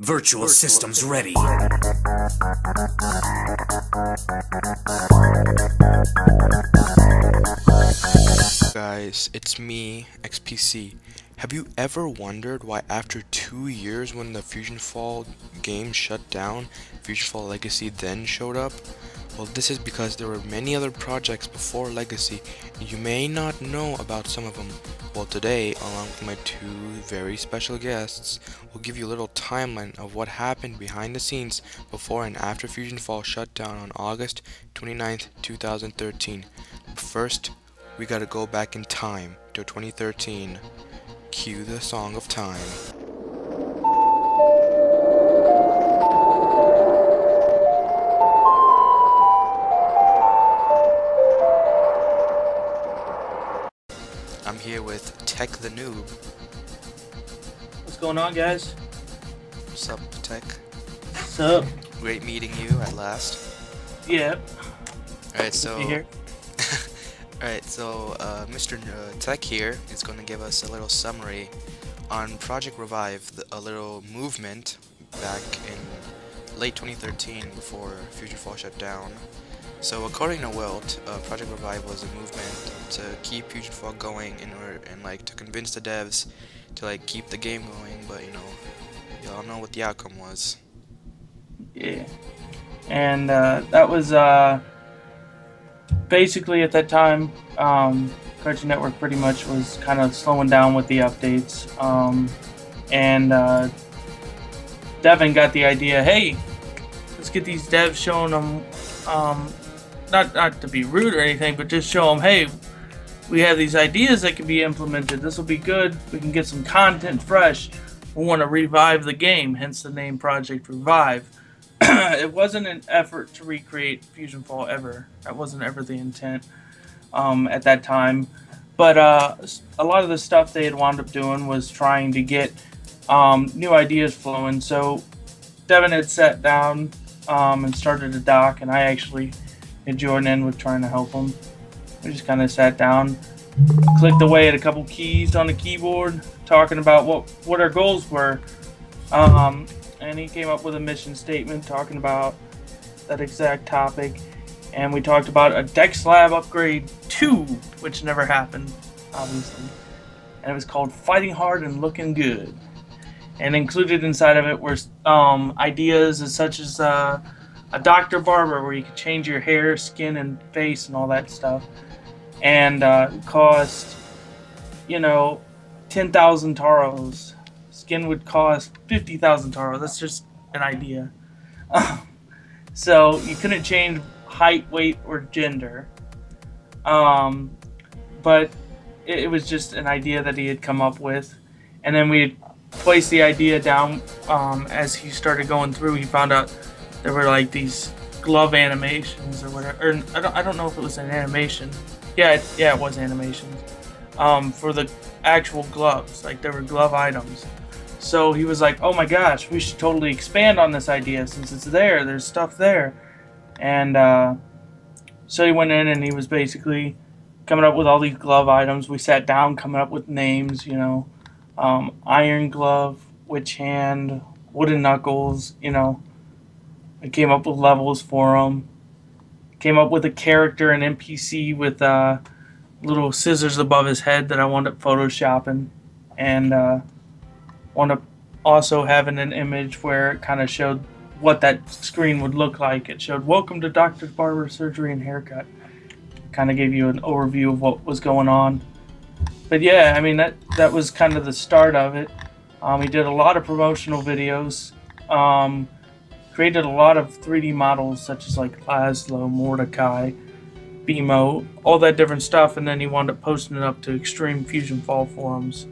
Virtual systems ready. Guys, it's me, XPC. Have you ever wondered why after two years when the Fusion Fall game shut down, Fusion Fall Legacy then showed up? Well, this is because there were many other projects before Legacy, you may not know about some of them. Well, today, along with my two very special guests, we'll give you a little timeline of what happened behind the scenes before and after Fusion Fall shut down on August 29th, 2013. But first, we gotta go back in time to 2013. Cue the Song of Time. Tech the Noob. What's going on, guys? What's up, Tech? What's up? Great meeting you at last. Yeah. Alright, so. Alright, so uh, Mr. Uh, Tech here is going to give us a little summary on Project Revive, a little movement back in late 2013 before Fusion Fall shut down. So according to Wilt, uh, Project Revive was a movement to keep Fusion Fall going in order and like to convince the devs to like keep the game going, but you know, y'all know what the outcome was. Yeah. And uh, that was uh, basically at that time, um, Cartoon Network pretty much was kind of slowing down with the updates. Um, and uh, Devin got the idea hey, let's get these devs showing them, um, not, not to be rude or anything, but just show them, hey, we have these ideas that can be implemented. This will be good. We can get some content fresh. We want to revive the game, hence the name Project Revive. it wasn't an effort to recreate Fusion Fall ever. That wasn't ever the intent um, at that time. But uh, a lot of the stuff they had wound up doing was trying to get um, new ideas flowing. So Devin had sat down um, and started a doc, and I actually joined in with trying to help him. We just kind of sat down, clicked away at a couple keys on the keyboard, talking about what what our goals were. Um, and he came up with a mission statement talking about that exact topic. And we talked about a Dex Lab upgrade 2, which never happened, obviously. And it was called Fighting Hard and Looking Good. And included inside of it were um, ideas as such as uh, a Dr. Barber, where you could change your hair, skin, and face and all that stuff. And uh, cost, you know, 10,000 taros skin would cost 50,000 taros. That's just an idea. so you couldn't change height, weight, or gender. Um, but it, it, was just an idea that he had come up with. And then we placed the idea down um, as he started going through. He found out there were like these glove animations or whatever. Or I don't, I don't know if it was an animation. Yeah, it, yeah, it was animations. Um, for the actual gloves. Like there were glove items. So he was like, oh my gosh, we should totally expand on this idea since it's there. There's stuff there. And uh, so he went in and he was basically coming up with all these glove items. We sat down coming up with names, you know, um, iron glove, witch hand, wooden knuckles, you know. I came up with levels for them. Came up with a character, an NPC with uh, little scissors above his head that I wound up photoshopping. And uh, wound up also having an image where it kind of showed what that screen would look like. It showed "Welcome to Dr. Barber Surgery and Haircut." Kind of gave you an overview of what was going on. But yeah, I mean that that was kind of the start of it. Um, we did a lot of promotional videos. Um, created a lot of 3D models such as like Laszlo, Mordecai, BMO, all that different stuff, and then he wound up posting it up to Extreme Fusion Fall forums.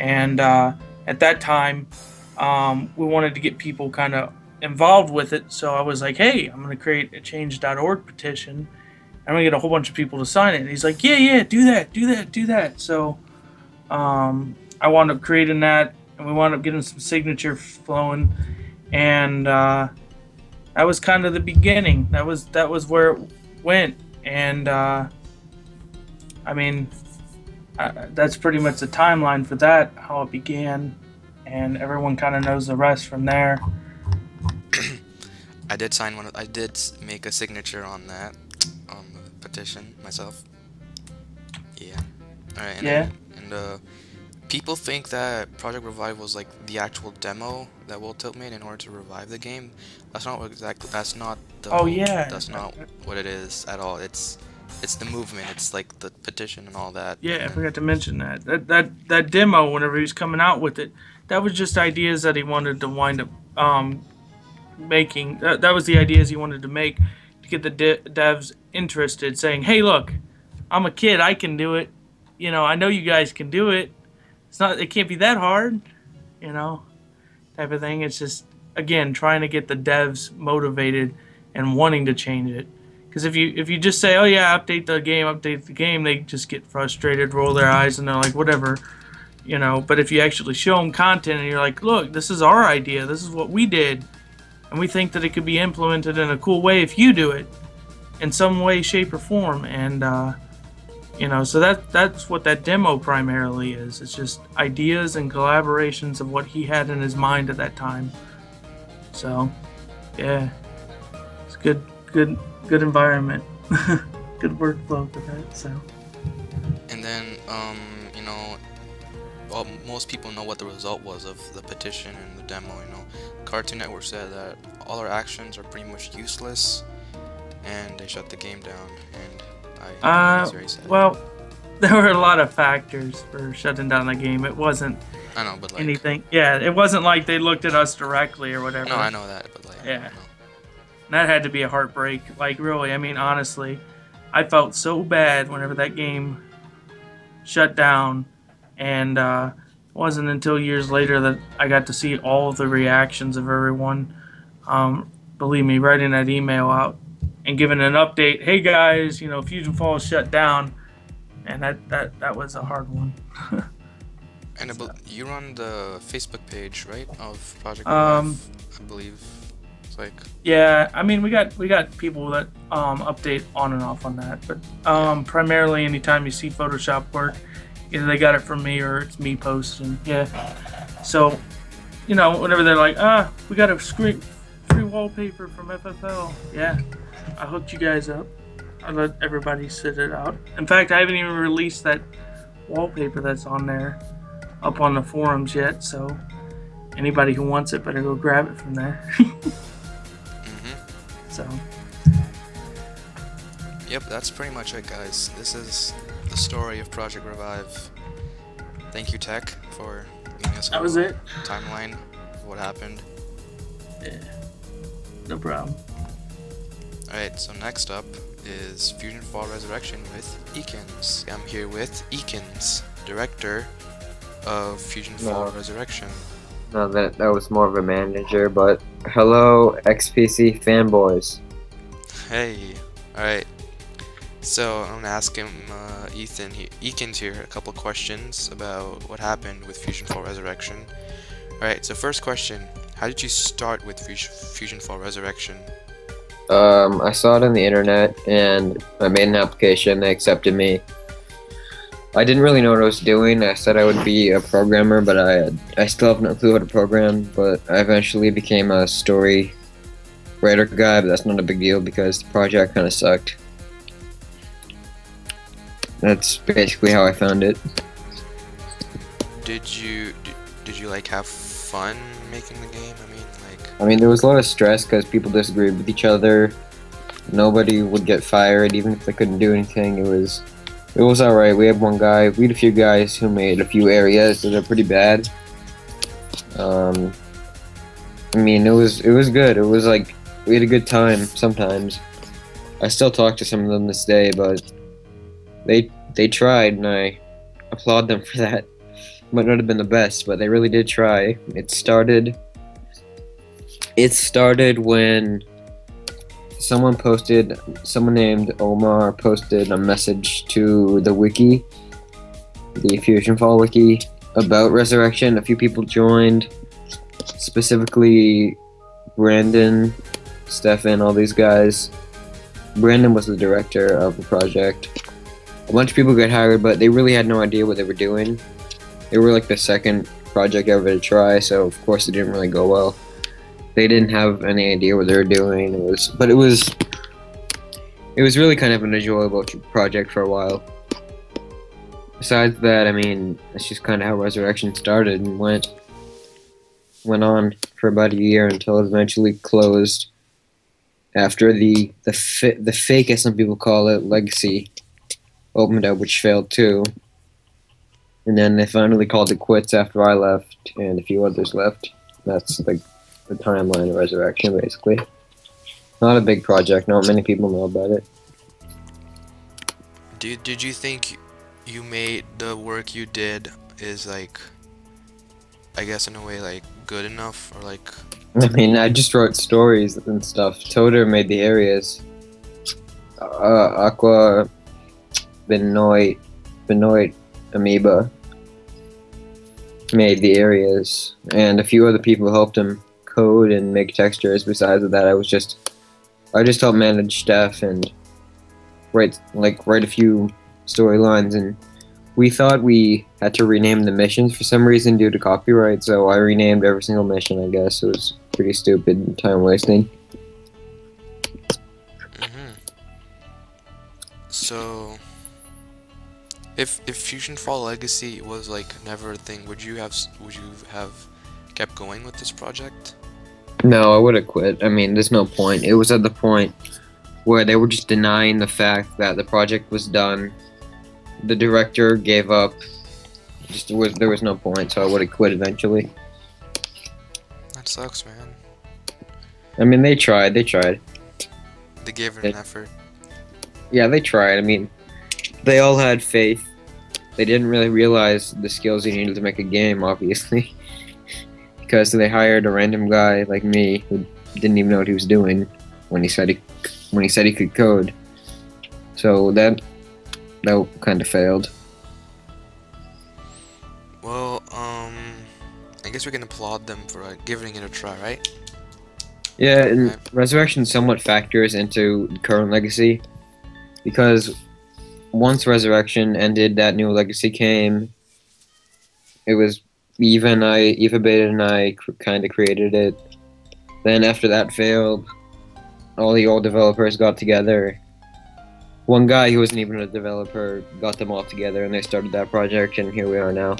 And uh, at that time, um, we wanted to get people kind of involved with it. So I was like, hey, I'm going to create a change.org petition. I'm going to get a whole bunch of people to sign it. And he's like, yeah, yeah, do that, do that, do that. So um, I wound up creating that, and we wound up getting some signature flowing. And uh, that was kind of the beginning. That was that was where it went. And uh, I mean, that's pretty much the timeline for that, how it began. and everyone kind of knows the rest from there. I did sign one. Of, I did make a signature on that, on the petition myself. Yeah. All right. And Yeah. then- and uh, people think that Project Revive was like the actual demo that Wilttilt made in order to revive the game. That's not exactly. That's not the. Oh, yeah. That's not what it is at all. It's it's the movement. It's like the petition and all that. Yeah, I forgot to mention that. That that that demo, whenever he was coming out with it, that was just ideas that he wanted to wind up um, making. That, that was the ideas he wanted to make to get the de- devs interested, saying, "Hey, look, I'm a kid. I can do it. You know, I know you guys can do it. It's not. It can't be that hard. You know, type of thing. It's just again trying to get the devs motivated and wanting to change it." Because if you if you just say, "Oh yeah, update the game, update the game," they just get frustrated, roll their eyes, and they're like, "Whatever," you know. But if you actually show them content and you're like, "Look, this is our idea. This is what we did, and we think that it could be implemented in a cool way if you do it, in some way, shape, or form," and uh, you know, so that that's what that demo primarily is. It's just ideas and collaborations of what he had in his mind at that time. So, yeah, it's good, good, good environment, good workflow for that. So. And then, um, you know, well, most people know what the result was of the petition and the demo. You know, Cartoon Network said that all our actions are pretty much useless, and they shut the game down. And Uh, was very sad. well, there were a lot of factors for shutting down the game. It wasn't I know, but like, anything. Yeah, it wasn't like they looked at us directly or whatever. no, I know that, but like, Yeah. That had to be a heartbreak. Like really, I mean, honestly, I felt so bad whenever that game shut down, and uh, it wasn't until years later that I got to see all of the reactions of everyone. Um, believe me, writing that email out and giving an update. Hey guys, you know, Fusion Falls shut down, and that that that was a hard one. And I bel you run the Facebook page, right, of Project Um, Revive, I believe. It's like, Yeah, I mean we got we got people that um, update on and off on that, but um, primarily anytime you see Photoshop work, either they got it from me or it's me posting. Yeah, so you know whenever they're like, ah, we got a screen free wallpaper from FFL. Yeah, I hooked you guys up. I let everybody sit it out. In fact, I haven't even released that wallpaper that's on there up on the forums yet. So anybody who wants it better go grab it from there. hmm so. Yep, that's pretty much it, guys. This is the story of Project Revive. Thank you, Tech, for giving us a That was it. timeline of what happened. Yeah. No problem. Alright, so next up is Fusion Fall Resurrection with Ekens. I'm here with Ekens, director of Fusion Fall Resurrection. No, that that was more of a manager. But hello, XPC fanboys. Hey, alright. So I'm gonna ask him, uh, Ethan, he, Ekens here, a couple questions about what happened with Fusion Fall Resurrection. Alright, so first question, how did you start with Fusion, Fusion Fall Resurrection? Um, I saw it on the internet and I made an application. They accepted me. I didn't really know what I was doing. I said I would be a programmer, but I I still have no clue how to program. But I eventually became a story writer guy, but that's not a big deal because the project kind of sucked. That's basically how I found it. Did you, did, you like have fun making the game? I mean, I mean, there was a lot of stress because people disagreed with each other. Nobody would get fired, even if they couldn't do anything. It was, it was all right. We had one guy. We had a few guys who made a few areas that are pretty bad. Um, I mean, it was it was good. It was like we had a good time. Sometimes, I still talk to some of them this day, but they they tried, and I applaud them for that. Might not have been the best, but they really did try. It started it started when someone posted someone named omar posted a message to the wiki the fusion fall wiki about resurrection. A few people joined specifically brandon stefan all these guys. Brandon was the director of the project. A bunch of people got hired but they really had no idea what they were doing. They were like the second project ever to try, so of course it didn't really go well. They didn't have any idea what they were doing. It was, but it was, it was really kind of an enjoyable project for a while. Besides that, I mean, that's just kind of how Resurrection started and went went on for about a year until it eventually closed after the the fi- the fake, as some people call it, legacy opened up, which failed too. And then they finally called it quits after I left and a few others left. That's like the timeline of Resurrection, basically. Not a big project. Not many people know about it. Did did you think you made the work you did is like, I guess in a way like good enough or like I mean, I just wrote stories and stuff. Toter made the areas. Uh, Aqua, Benoit, Benoit, Amoeba made the areas, and a few other people helped him code and make textures. Besides that, I was just, I just helped manage stuff and write like write a few storylines. And we thought we had to rename the missions for some reason due to copyright, so I renamed every single mission. I guess it was pretty stupid time wasting. hmm So, if if Fusion Fall Legacy was like never a thing, would you have would you have kept going with this project? No, I would have quit. I mean, there's no point. It was at the point where they were just denying the fact that the project was done. The director gave up. Just there was there was no point, so I would have quit eventually. That sucks, man. I mean, they tried. They tried. They gave it an effort. Yeah, they tried. I mean, they all had faith. They didn't really realize the skills you needed to make a game, obviously, because they hired a random guy like me who didn't even know what he was doing when he said he when he said he could code. So that that kind of failed. Well, um, I guess we can applaud them for uh, giving it a try, right? Yeah, and Right. Resurrection somewhat factors into current legacy because once Resurrection ended, that new legacy came. It was Eva and I, Eva Beta and I, cr- kind of created it. Then after that failed, all the old developers got together. One guy who wasn't even a developer got them all together, and they started that project, and here we are now.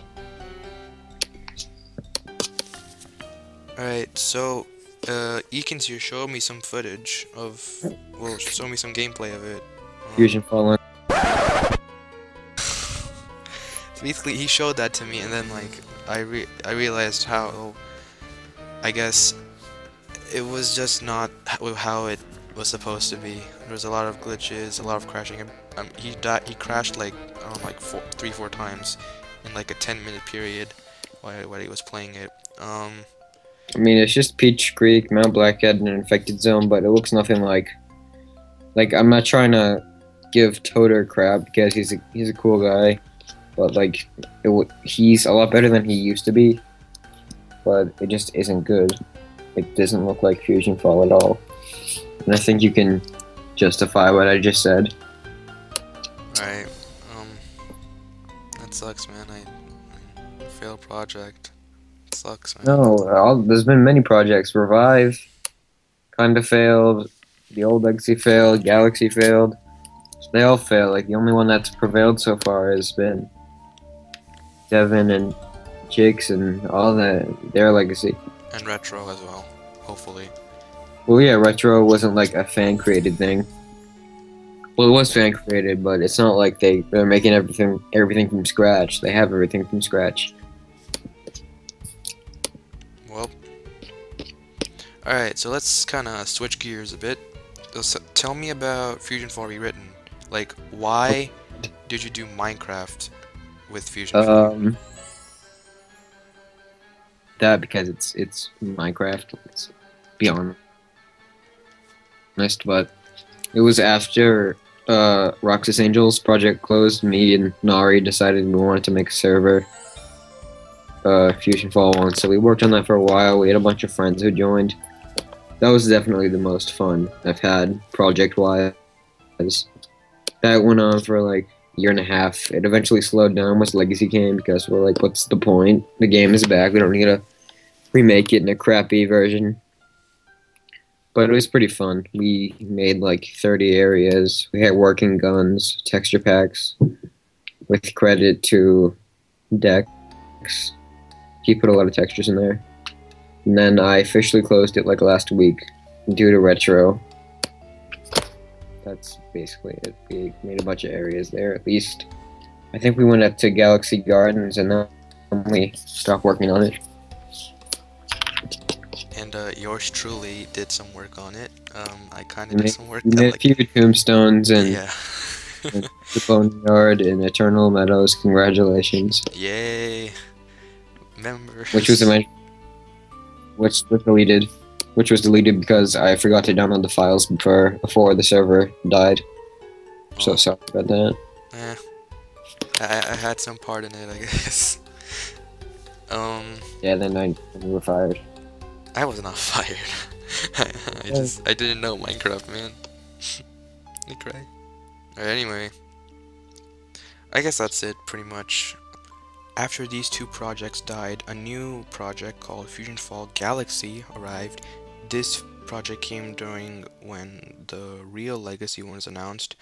Alright, so, uh, Ekens here showed me some footage of, well, show me some gameplay of it. Um, Fusion Fallen. Basically he showed that to me and then like I re- I realized how I guess it was just not how it was supposed to be. There was a lot of glitches, a lot of crashing. Um, he died. He crashed like know, like four, three, four times in like a 10 minute period while, while he was playing it. Um, I mean, it's just Peach Creek, Mount Blackhead, and an infected zone, but it looks nothing like. Like, I'm not trying to give Toter crap because he's a he's a cool guy, but like, it, w- he's a lot better than he used to be. But it just isn't good. It doesn't look like Fusion Fall at all, and I think you can justify what I just said. Right. Um. That sucks, man. I, I failed project. It sucks, man. No, all, there's been many projects. Revive kind of failed. The old Legacy failed. Galaxy failed. They all fail. Like the only one that's prevailed so far has been Devin and Jakes and all that. Their Legacy. And retro as well. Hopefully. Well, yeah, retro wasn't like a fan created thing. Well, it was fan created, but it's not like they they're making everything everything from scratch. They have everything from scratch. Well. Alright, so let's kind of switch gears a bit. Let's- tell me about Fusion Fall Rewritten. Like, why did you do Minecraft with Fusion Fall? Um, that because it's it's Minecraft. Honest, but it was after uh, Roxas Angels project closed. Me and Nari decided we wanted to make a server. Uh, Fusion Fall One, so we worked on that for a while. We had a bunch of friends who joined. That was definitely the most fun I've had project wise. That went on for like year and a half. It eventually slowed down once Legacy came because we're like, what's the point? The game is back. We don't need to remake it in a crappy version. But it was pretty fun. We made like 30 areas. We had working guns, texture packs, with credit to Dex. He put a lot of textures in there. And then I officially closed it like last week due to retro. That's basically it. We made a bunch of areas there. At least, I think we went up to Galaxy Gardens and then we stopped working on it. And uh, yours truly did some work on it. Um, I kind of did some work. we that, made a like, few tombstones and yeah. the Boneyard and Eternal Meadows. Congratulations. Yay. Members. Which was eventually, which was deleted, which was deleted because I forgot to download the files before before the server died. So Oh. sorry about that. Eh, I, I had some part in it, I guess. Um, Yeah, then I we were fired. I was not fired. I just I didn't know Minecraft, man. I cry. Alright, anyway. I guess that's it, pretty much. After these two projects died, a new project called Fusion Fall Galaxy arrived. This project came during when the real Legacy was announced.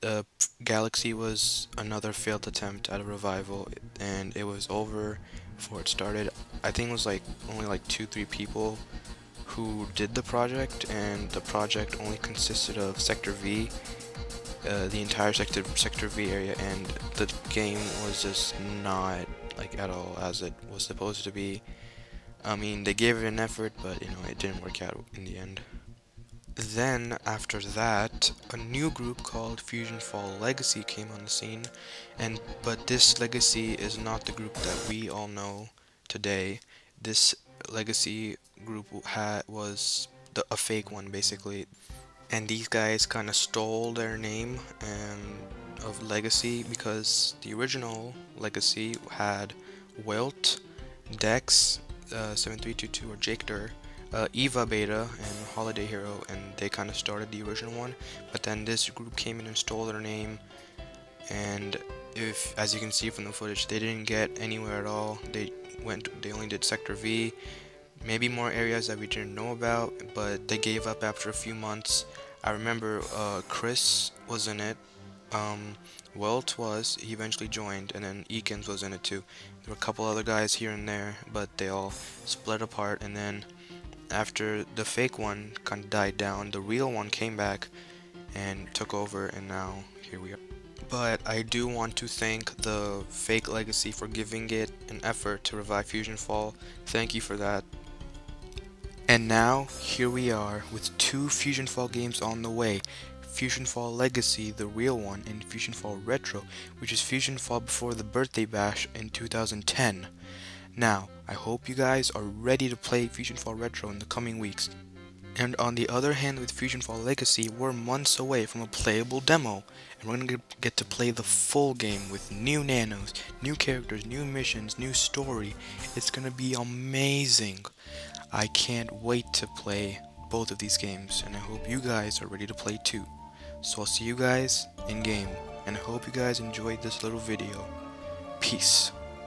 The Galaxy was another failed attempt at a revival, and it was over before it started. I think it was like only like two, three people who did the project, and the project only consisted of Sector V, uh, the entire Sector Sector V area, and the game was just not like at all as it was supposed to be. I mean, they gave it an effort, but you know, it didn't work out in the end. Then, after that, a new group called Fusion Fall Legacy came on the scene, and but this legacy is not the group that we all know today. This legacy group had was the, a fake one basically, and these guys kind of stole their name um, of legacy because the original legacy had Wilt, Dex, 7322 or Jaketer, uh, Eva Beta and Holiday Hero, and they kind of started the original one. But then this group came in and stole their name, and if, as you can see from the footage, they didn't get anywhere at all. They went, they only did Sector V, maybe more areas that we didn't know about, but they gave up after a few months. I remember uh, Chris was in it. Um, Wilt was, he eventually joined, and then Ekens was in it too. There were a couple other guys here and there, but they all split apart, and then after the fake one kind of died down, the real one came back and took over, and now here we are. But I do want to thank the fake legacy for giving it an effort to revive Fusion Fall. Thank you for that. And now, here we are with two Fusion Fall games on the way. Fusion Fall Legacy, the real one, and Fusion Fall Retro, which is Fusion Fall before the birthday bash in 2010. Now, I hope you guys are ready to play Fusion Fall Retro in the coming weeks. And on the other hand, with Fusion Fall Legacy, we're months away from a playable demo, and we're gonna get to play the full game with new nanos, new characters, new missions, new story. It's gonna be amazing. I can't wait to play both of these games, and I hope you guys are ready to play too. So I'll see you guys in game, and I hope you guys enjoyed this little video. Peace.